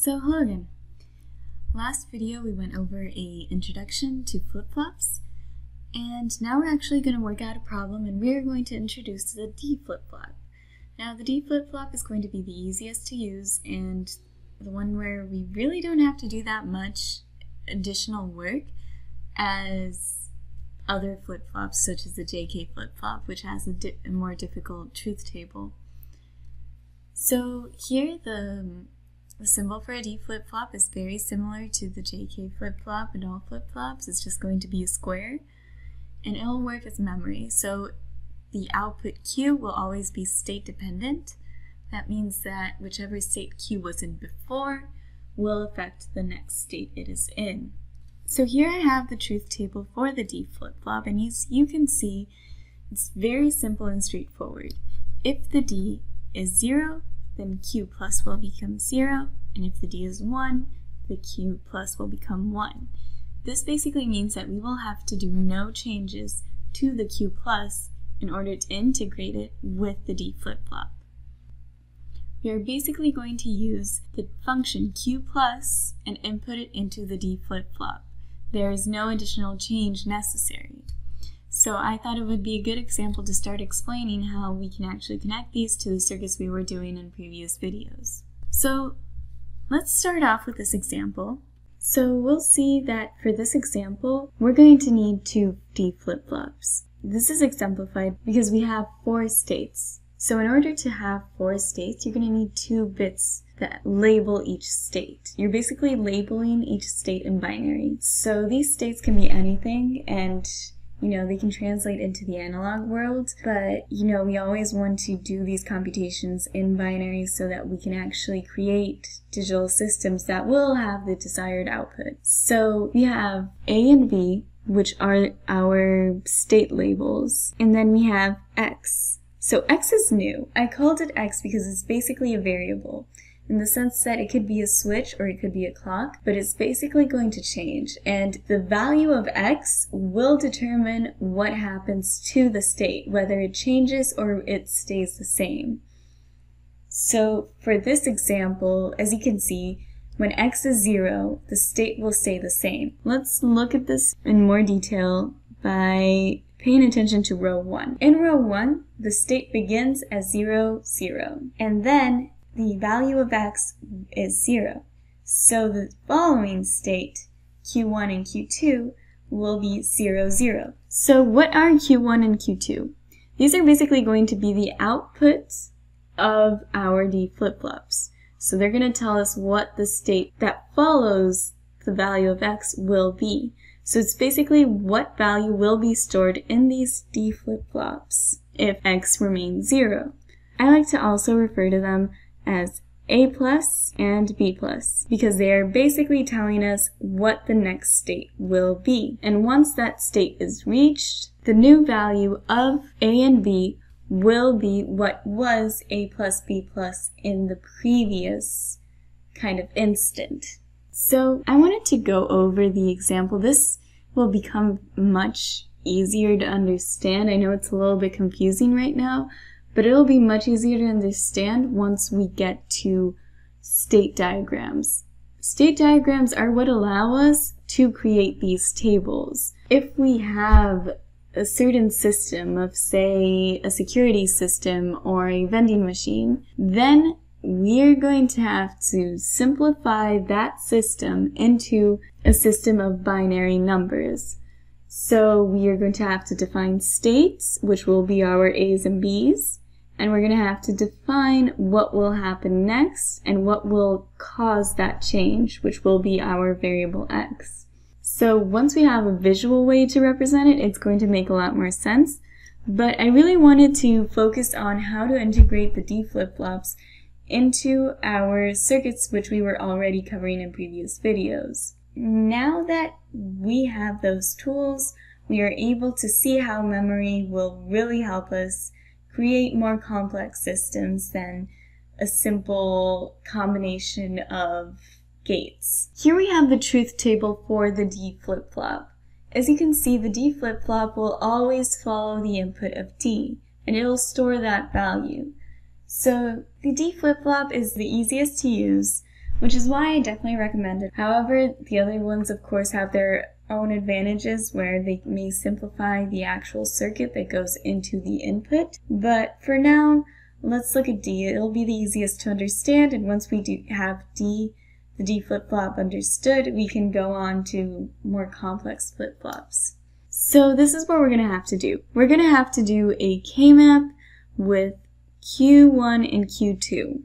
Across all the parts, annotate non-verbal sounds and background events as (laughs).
So hello again. Last video we went over a introduction to flip-flops and now we're actually going to work out a problem and we're going to introduce the D flip-flop. Now the D flip-flop is going to be the easiest to use and the one where we really don't have to do that much additional work as other flip-flops such as the JK flip-flop which has a, di a more difficult truth table. So here the the symbol for a D flip-flop is very similar to the JK flip-flop and all flip-flops. It's just going to be a square and it'll work as memory. So the output Q will always be state dependent. That means that whichever state Q was in before will affect the next state it is in. So here I have the truth table for the D flip-flop and as you can see it's very simple and straightforward. If the D is 0, then q plus will become 0, and if the d is 1, the q plus will become 1. This basically means that we will have to do no changes to the q plus in order to integrate it with the d flip-flop. We are basically going to use the function q plus and input it into the d flip-flop. There is no additional change necessary. So I thought it would be a good example to start explaining how we can actually connect these to the circuits we were doing in previous videos. So let's start off with this example. So we'll see that for this example, we're going to need two D flip-flops. This is exemplified because we have four states. So in order to have four states, you're going to need two bits that label each state. You're basically labeling each state in binary. So these states can be anything and you know, they can translate into the analog world, but, you know, we always want to do these computations in binary so that we can actually create digital systems that will have the desired output. So we have A and B, which are our state labels, and then we have X. So X is new. I called it X because it's basically a variable in the sense that it could be a switch or it could be a clock, but it's basically going to change. And the value of x will determine what happens to the state, whether it changes or it stays the same. So for this example, as you can see, when x is 0, the state will stay the same. Let's look at this in more detail by paying attention to row 1. In row 1, the state begins as 0, 0, and then the value of x is 0. So the following state, q1 and q2, will be 0, 0. So what are q1 and q2? These are basically going to be the outputs of our D flip-flops. So they're going to tell us what the state that follows the value of x will be. So it's basically what value will be stored in these D flip-flops if x remains 0. I like to also refer to them as A plus and B plus because they are basically telling us what the next state will be. And once that state is reached, the new value of A and B will be what was A plus B plus in the previous kind of instant. So I wanted to go over the example. This will become much easier to understand. I know it's a little bit confusing right now, but it'll be much easier to understand once we get to state diagrams. State diagrams are what allow us to create these tables. If we have a certain system of, say, a security system or a vending machine, then we're going to have to simplify that system into a system of binary numbers. So we are going to have to define states, which will be our A's and B's and we're going to have to define what will happen next and what will cause that change, which will be our variable x. So once we have a visual way to represent it, it's going to make a lot more sense. But I really wanted to focus on how to integrate the D flip-flops into our circuits, which we were already covering in previous videos. Now that we have those tools, we are able to see how memory will really help us create more complex systems than a simple combination of gates. Here we have the truth table for the D flip-flop. As you can see, the D flip-flop will always follow the input of D, and it'll store that value. So the D flip-flop is the easiest to use, which is why I definitely recommend it. However, the other ones, of course, have their own advantages where they may simplify the actual circuit that goes into the input. But for now, let's look at D. It'll be the easiest to understand, and once we do have D, the D flip-flop understood, we can go on to more complex flip-flops. So this is what we're going to have to do. We're going to have to do a K-map with Q1 and Q2.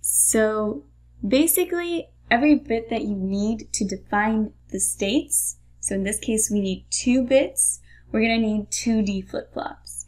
So basically, every bit that you need to define the states, so in this case we need two bits, we're going to need two D flip-flops.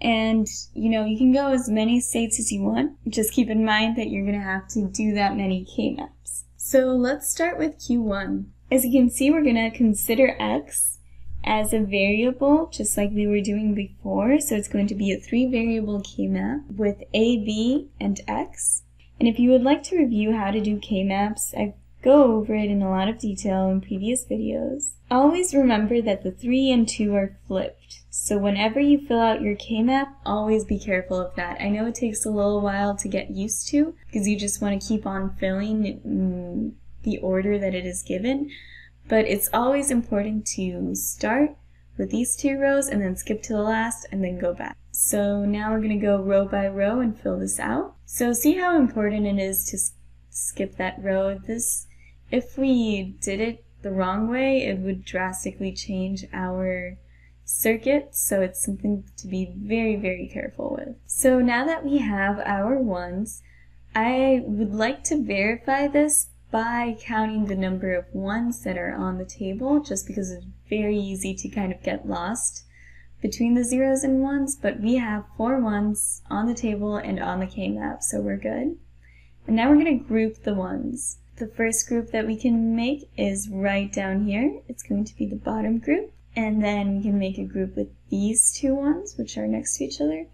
And, you know, you can go as many states as you want. Just keep in mind that you're going to have to do that many K-maps. So let's start with Q1. As you can see, we're going to consider X as a variable, just like we were doing before. So it's going to be a three variable K-map with A, B, and X. And if you would like to review how to do K-maps, I go over it in a lot of detail in previous videos. Always remember that the 3 and 2 are flipped. So whenever you fill out your K-map, always be careful of that. I know it takes a little while to get used to because you just want to keep on filling the order that it is given, but it's always important to start with these two rows and then skip to the last and then go back. So now we're going to go row by row and fill this out. So see how important it is to skip that row. This, if we did it the wrong way, it would drastically change our circuit, so it's something to be very, very careful with. So now that we have our ones, I would like to verify this by counting the number of ones that are on the table, just because it's very easy to kind of get lost between the zeros and ones, but we have four ones on the table and on the K-map, so we're good. And now we're going to group the ones. The first group that we can make is right down here. It's going to be the bottom group. And then we can make a group with these two ones, which are next to each other.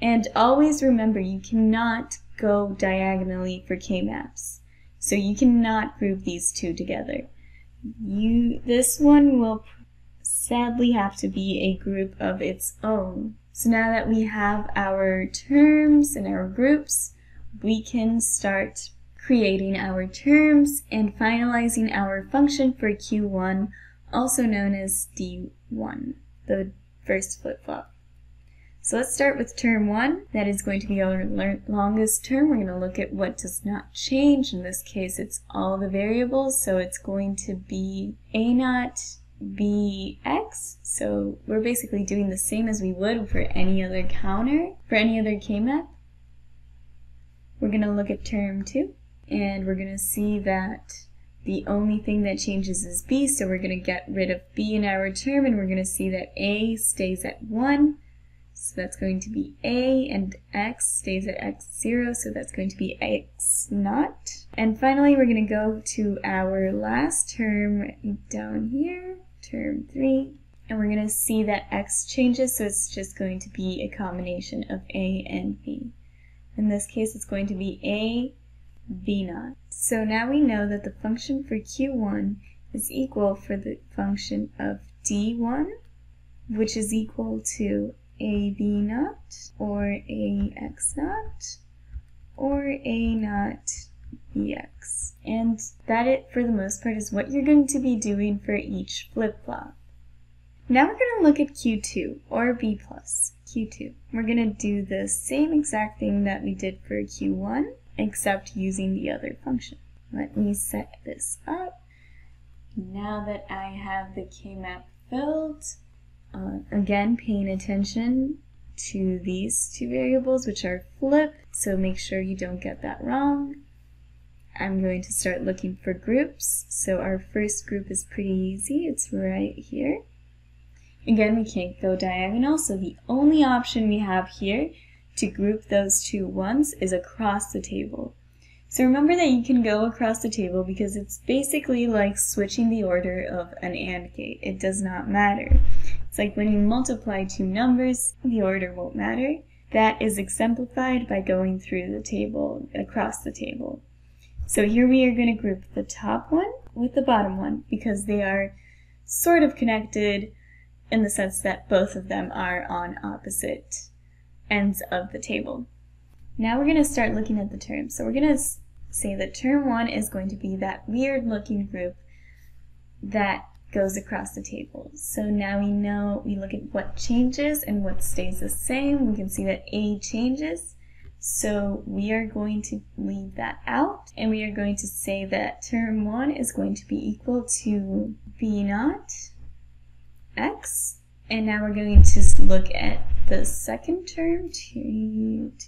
And always remember, you cannot go diagonally for K-maps. So you cannot group these two together. You, this one will sadly have to be a group of its own. So now that we have our terms and our groups, we can start creating our terms and finalizing our function for Q1, also known as D1, the first flip-flop. So let's start with term one. That is going to be our longest term. We're going to look at what does not change. In this case, it's all the variables. So it's going to be A naught bx. So we're basically doing the same as we would for any other counter, for any other K-map. We're going to look at term two, and we're going to see that the only thing that changes is b, so we're going to get rid of b in our term, and we're going to see that a stays at 1, so that's going to be a, and x stays at x0, so that's going to be x naught. And finally, we're going to go to our last term down here, term 3, and we're going to see that x changes, so it's just going to be a combination of a and b. In this case, it's going to be a b naught. So now we know that the function for q1 is equal for the function of d1, which is equal to a b naught or a x naught or a naught bx. And that it for the most part is what you're going to be doing for each flip-flop. Now we're going to look at Q2 or B plus Q2. We're going to do the same exact thing that we did for Q1 except using the other function. Let me set this up. Now that I have the K-map filled, uh, again, paying attention to these two variables, which are flip, so make sure you don't get that wrong. I'm going to start looking for groups. So our first group is pretty easy. It's right here. Again, we can't go diagonal, so the only option we have here to group those two ones is across the table. So remember that you can go across the table because it's basically like switching the order of an AND gate. It does not matter. It's like when you multiply two numbers, the order won't matter. That is exemplified by going through the table, across the table. So here we are going to group the top one with the bottom one because they are sort of connected in the sense that both of them are on opposite ends of the table. Now we're going to start looking at the terms. So we're going to say that term 1 is going to be that weird looking group that goes across the table. So now we know, we look at what changes and what stays the same. We can see that A changes. So we are going to leave that out and we are going to say that term 1 is going to be equal to B naught x. And now we're going to look at the second term,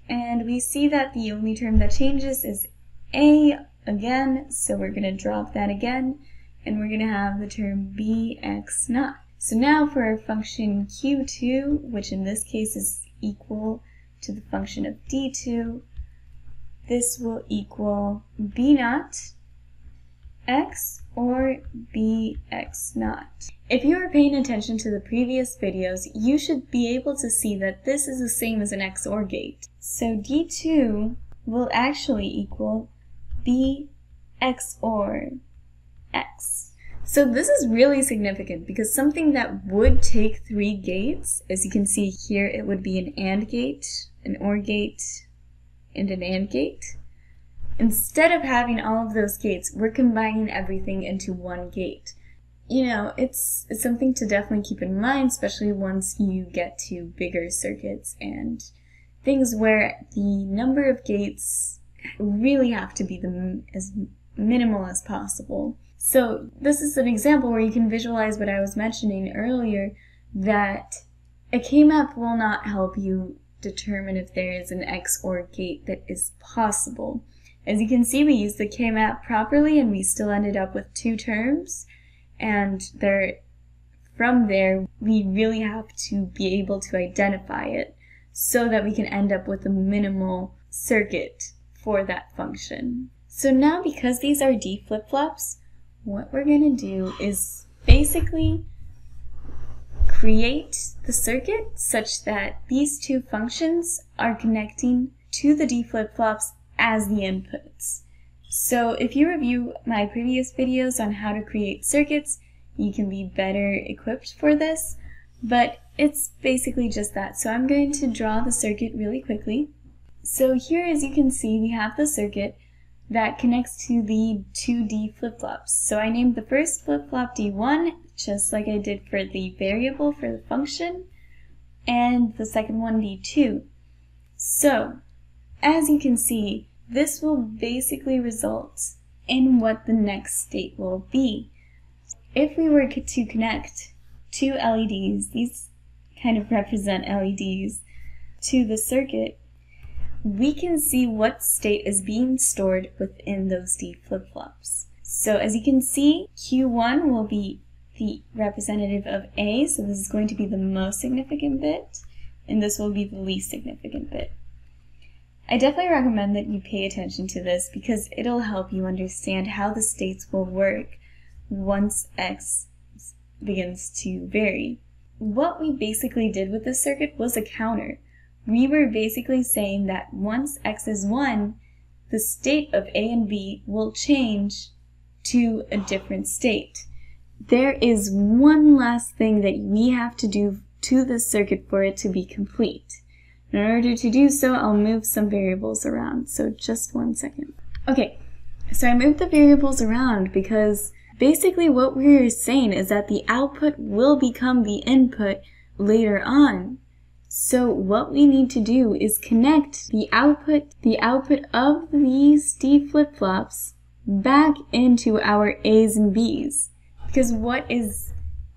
and we see that the only term that changes is A again, so we're going to drop that again, and we're going to have the term bx naught. So now for our function q2, which in this case is equal to the function of d2, this will equal b naught x or bx naught. If you are paying attention to the previous videos, you should be able to see that this is the same as an XOR gate. So D2 will actually equal B XOR X. So this is really significant because something that would take three gates, as you can see here, it would be an AND gate, an OR gate, and an AND gate. Instead of having all of those gates, we're combining everything into one gate. You know, it's, it's something to definitely keep in mind, especially once you get to bigger circuits and things where the number of gates really have to be the, as minimal as possible. So this is an example where you can visualize what I was mentioning earlier, that a K-map will not help you determine if there is an XOR gate that is possible. As you can see, we used the K-map properly and we still ended up with two terms. And there, from there, we really have to be able to identify it so that we can end up with a minimal circuit for that function. So now because these are D flip-flops, what we're going to do is basically create the circuit such that these two functions are connecting to the D flip-flops as the inputs. So if you review my previous videos on how to create circuits, you can be better equipped for this, but it's basically just that. So I'm going to draw the circuit really quickly. So here, as you can see, we have the circuit that connects to the two D flip-flops. So I named the first flip-flop D1, just like I did for the variable for the function, and the second one D2. So as you can see, this will basically result in what the next state will be. If we were to connect two LEDs, these kind of represent LEDs, to the circuit, we can see what state is being stored within those D flip-flops. So as you can see, Q1 will be the representative of A, so this is going to be the most significant bit, and this will be the least significant bit. I definitely recommend that you pay attention to this because it'll help you understand how the states will work once x begins to vary. What we basically did with this circuit was a counter. We were basically saying that once x is 1, the state of A and B will change to a different state. There is one last thing that we have to do to this circuit for it to be complete. In order to do so, I'll move some variables around. So just one second. Okay, so I moved the variables around because basically what we're saying is that the output will become the input later on. So what we need to do is connect the output, the output of these D flip-flops back into our A's and B's. Because what is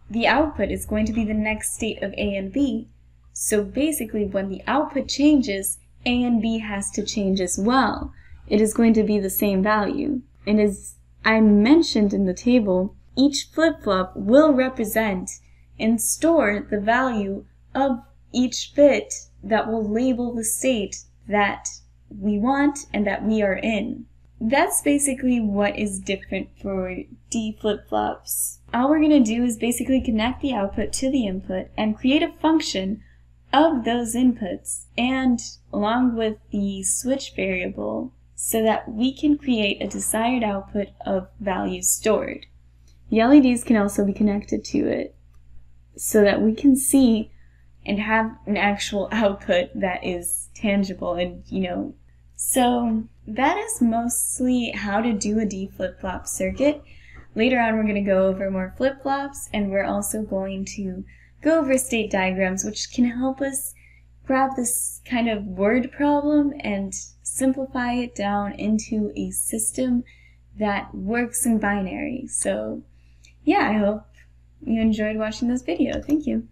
the output is going to be the next state of A and B. So basically when the output changes, A and B has to change as well. It is going to be the same value. And as I mentioned in the table, each flip-flop will represent and store the value of each bit that will label the state that we want and that we are in. That's basically what is different for D flip-flops. All we're going to do is basically connect the output to the input and create a function of those inputs and along with the switch variable so that we can create a desired output of values stored. The LEDs can also be connected to it so that we can see and have an actual (laughs) output that is tangible and, you know, So that is mostly how to do a D flip-flop circuit. Later on we're going to go over more flip-flops and we're also going to go over state diagrams which can help us grab this kind of word problem and simplify it down into a system that works in binary. So yeah, I hope you enjoyed watching this video. Thank you.